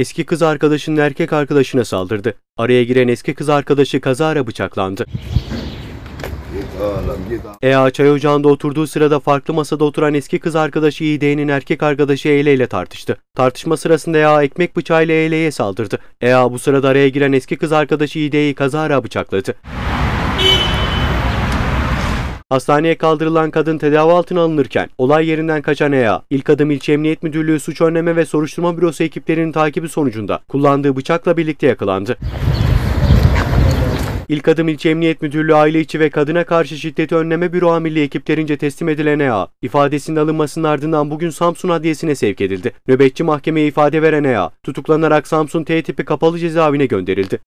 eski kız arkadaşının erkek arkadaşına saldırdı. Araya giren eski kız arkadaşı kazara bıçaklandı. EA çay ocağında oturduğu sırada farklı masada oturan eski kız arkadaşı İD'nin erkek arkadaşı Eyle ile tartıştı. Tartışma sırasında EA ekmek bıçağıyla Eyle'ye saldırdı. EA bu sırada araya giren eski kız arkadaşı İD'yi kazara bıçakladı. Hastaneye kaldırılan kadın tedavi altına alınırken olay yerinden kaçan EA, İlk Adım İlçe Emniyet Müdürlüğü Suç Önleme ve Soruşturma Bürosu ekiplerinin takibi sonucunda kullandığı bıçakla birlikte yakalandı. İlk Adım İlçe Emniyet Müdürlüğü Aile İçi ve Kadına Karşı Şiddeti Önleme Büro Amirliği ekiplerince teslim edilen EA, ifadesinin alınmasının ardından bugün Samsun Adliyesi'ne sevk edildi. Nöbetçi mahkemeye ifade veren EA, tutuklanarak Samsun T tipi kapalı cezaevine gönderildi.